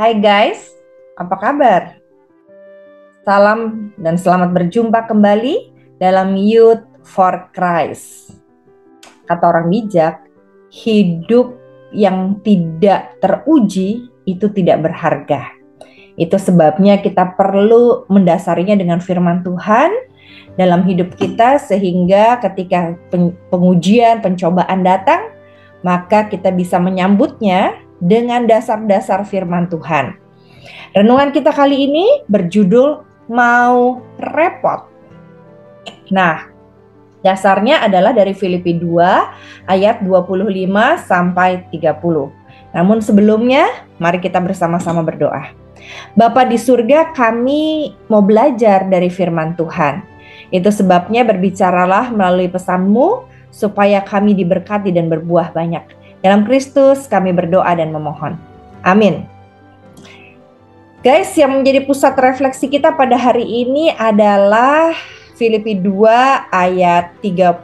Hai guys, apa kabar? Salam dan selamat berjumpa kembali dalam Youth for Christ. Kata orang bijak, hidup yang tidak teruji itu tidak berharga. Itu sebabnya kita perlu mendasarinya dengan firman Tuhan dalam hidup kita sehingga ketika pengujian, pencobaan datang, maka kita bisa menyambutnya dengan dasar-dasar firman Tuhan. Renungan kita kali ini berjudul mau repot. Nah, dasarnya adalah dari Filipi 2 ayat 25 sampai 30. Namun sebelumnya, mari kita bersama-sama berdoa. Bapa di surga, kami mau belajar dari firman Tuhan. Itu sebabnya berbicaralah melalui pesanmu supaya kami diberkati dan berbuah banyak. Dalam Kristus kami berdoa dan memohon. Amin. Guys, yang menjadi pusat refleksi kita pada hari ini adalah Filipi 2 ayat 30.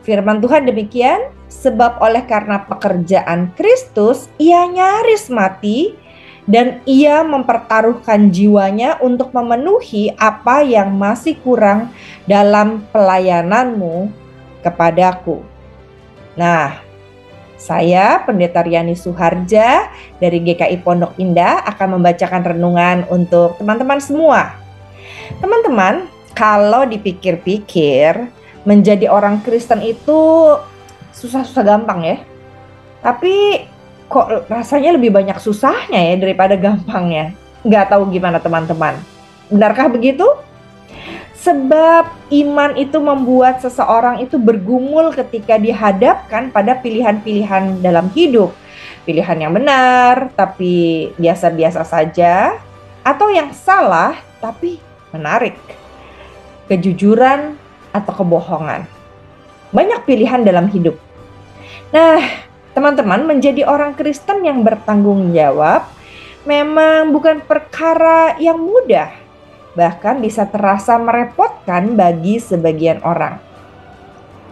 Firman Tuhan demikian, sebab oleh karena pekerjaan Kristus ia nyaris mati dan ia mempertaruhkan jiwanya untuk memenuhi apa yang masih kurang dalam pelayananmu kepadaku. Nah, saya Pendeta Riani Suharja dari GKI Pondok Indah akan membacakan renungan untuk teman-teman semua. Teman-teman, kalau dipikir-pikir menjadi orang Kristen itu susah-susah gampang ya. Tapi kok rasanya lebih banyak susahnya ya daripada gampangnya. Nggak tahu gimana teman-teman. Benarkah begitu? Sebab iman itu membuat seseorang itu bergumul ketika dihadapkan pada pilihan-pilihan dalam hidup. Pilihan yang benar tapi biasa-biasa saja atau yang salah tapi menarik. Kejujuran atau kebohongan. Banyak pilihan dalam hidup. Nah, teman-teman menjadi orang Kristen yang bertanggung jawab memang bukan perkara yang mudah bahkan bisa terasa merepotkan bagi sebagian orang.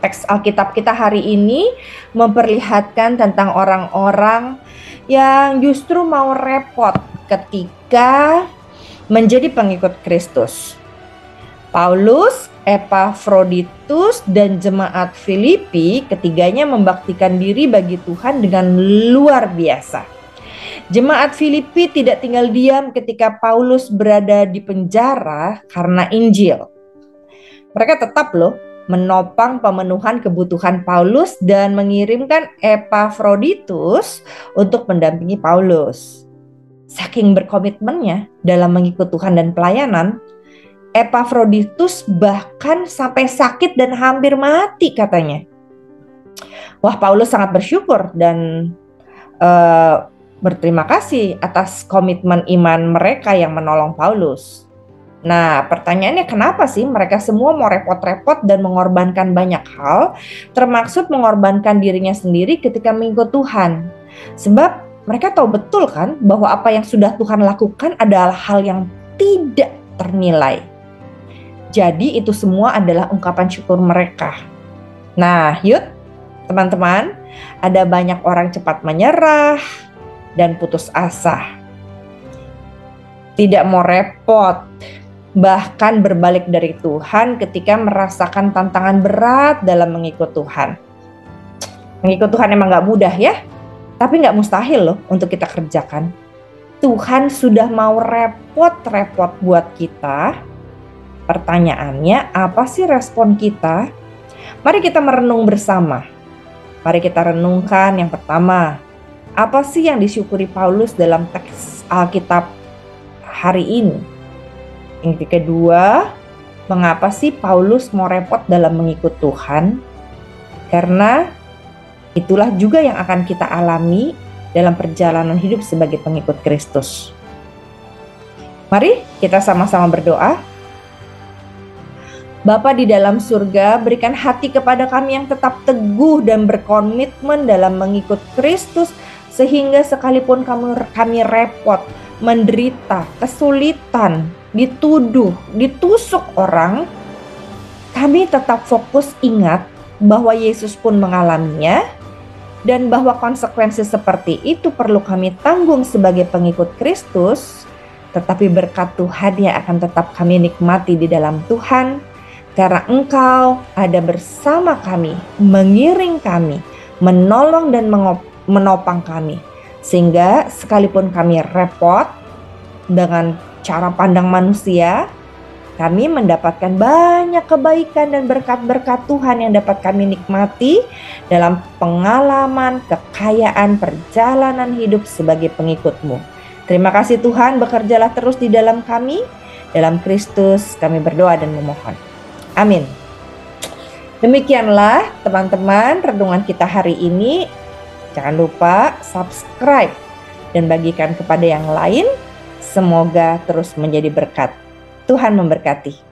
Teks Alkitab kita hari ini memperlihatkan tentang orang-orang yang justru mau repot ketika menjadi pengikut Kristus. Paulus, Epafroditus, dan jemaat Filipi ketiganya membaktikan diri bagi Tuhan dengan luar biasa. Jemaat Filipi tidak tinggal diam ketika Paulus berada di penjara karena Injil. Mereka tetap loh menopang pemenuhan kebutuhan Paulus dan mengirimkan Epafroditus untuk mendampingi Paulus. Saking berkomitmennya dalam mengikut Tuhan dan pelayanan, Epafroditus bahkan sampai sakit dan hampir mati katanya. Wah, Paulus sangat bersyukur dan uh, berterima kasih atas komitmen iman mereka yang menolong Paulus. Nah, pertanyaannya kenapa sih mereka semua mau repot-repot dan mengorbankan banyak hal, termasuk mengorbankan dirinya sendiri ketika mengikut Tuhan? Sebab mereka tahu betul kan bahwa apa yang sudah Tuhan lakukan adalah hal yang tidak ternilai. Jadi itu semua adalah ungkapan syukur mereka. Nah, yuk teman-teman, ada banyak orang cepat menyerah, dan putus asa. Tidak mau repot, bahkan berbalik dari Tuhan ketika merasakan tantangan berat dalam mengikut Tuhan. Mengikut Tuhan emang gak mudah ya, tapi gak mustahil loh untuk kita kerjakan. Tuhan sudah mau repot-repot buat kita. Pertanyaannya, apa sih respon kita? Mari kita merenung bersama. Mari kita renungkan yang pertama, apa sih yang disyukuri Paulus dalam teks Alkitab hari ini? Yang kedua, mengapa sih Paulus mau repot dalam mengikut Tuhan? Karena itulah juga yang akan kita alami dalam perjalanan hidup sebagai pengikut Kristus. Mari kita sama-sama berdoa. Bapa di dalam surga, berikan hati kepada kami yang tetap teguh dan berkomitmen dalam mengikut Kristus sehingga sekalipun kami kami repot, menderita, kesulitan, dituduh, ditusuk orang, kami tetap fokus ingat bahwa Yesus pun mengalaminya dan bahwa konsekuensi seperti itu perlu kami tanggung sebagai pengikut Kristus, tetapi berkat Tuhan yang akan tetap kami nikmati di dalam Tuhan, karena Engkau ada bersama kami, mengiring kami, menolong dan menopang kami, sehingga sekalipun kami repot dengan cara pandang manusia, kami mendapatkan banyak kebaikan dan berkat-berkat Tuhan yang dapat kami nikmati dalam pengalaman, kekayaan, perjalanan hidup sebagai pengikutmu. Terima kasih Tuhan, bekerjalah terus di dalam kami. Dalam Kristus kami berdoa dan memohon. Amin. Demikianlah teman-teman renungan kita hari ini. Jangan lupa subscribe dan bagikan kepada yang lain. Semoga terus menjadi berkat. Tuhan memberkati.